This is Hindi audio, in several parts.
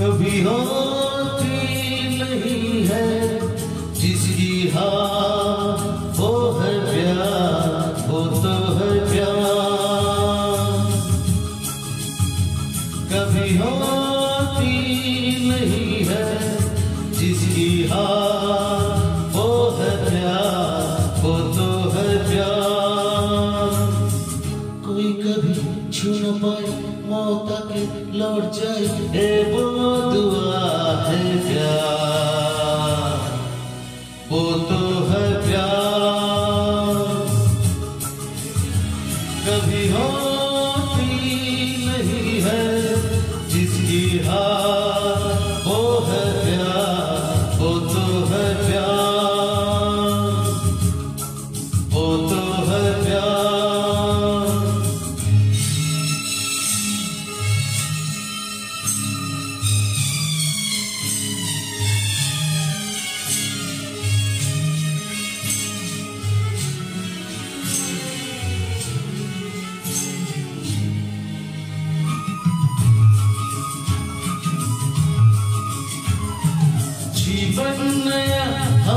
कभी होती नहीं है। जिसकी हाँ वो है प्यार, वो तो है प्यार। कभी होती नहीं है जिसकी हाँ लौट जाए ए वो दुआ है प्यार।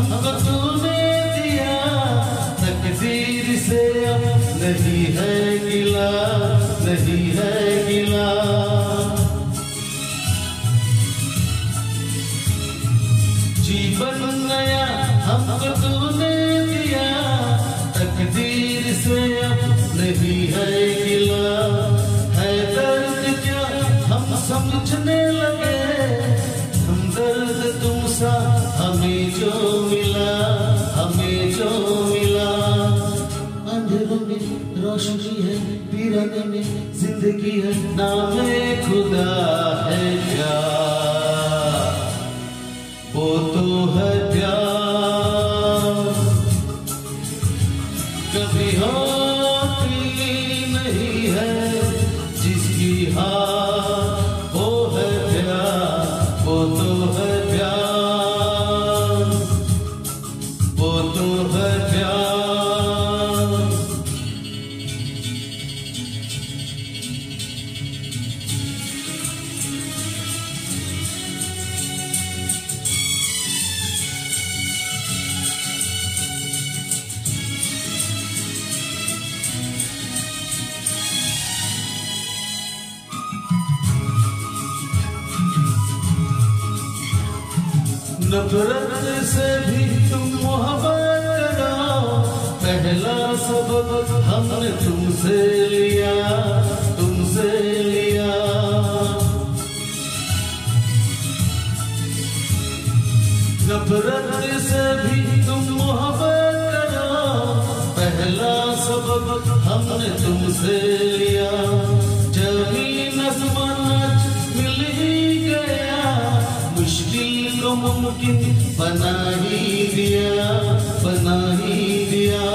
हमको तूने दिया तकदीर से अब नहीं है गिला, नहीं है गिला। जीवन नया हमको तूने दिया, तकदीर से अब नहीं है गिला। है दर्द क्या हम समझने रोशनी है, पीराने में ज़िंदगी है, नाम खुदा है प्यार। वो तो है प्यार। कभी होती नहीं है जिसकी हार, वो है प्यार, वो तो नफरत से भी तुम मोहब्बत करो पहला सबक हमने तुमसे लिया तुमसे लिया। नफरत से भी तुम मोहब्बत करो पहला सबक हमने तुमसे लिया। मुमकिन बना ही दिया बना ही दिया।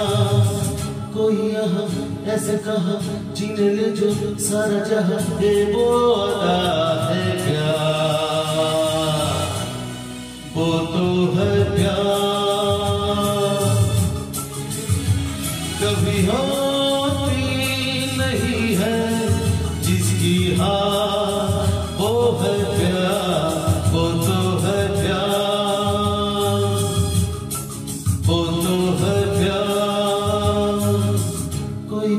कोई यहाँ ऐसे कहा जिन्हें जो सारा जहाँ वो अदा है प्यार वो तो है प्यार। कभी होती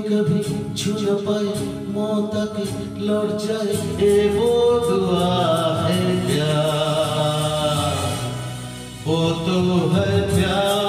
कभी छू न पाए मौत के लौट जाए, ए वो दुआ है प्यार। वो तो है प्यार।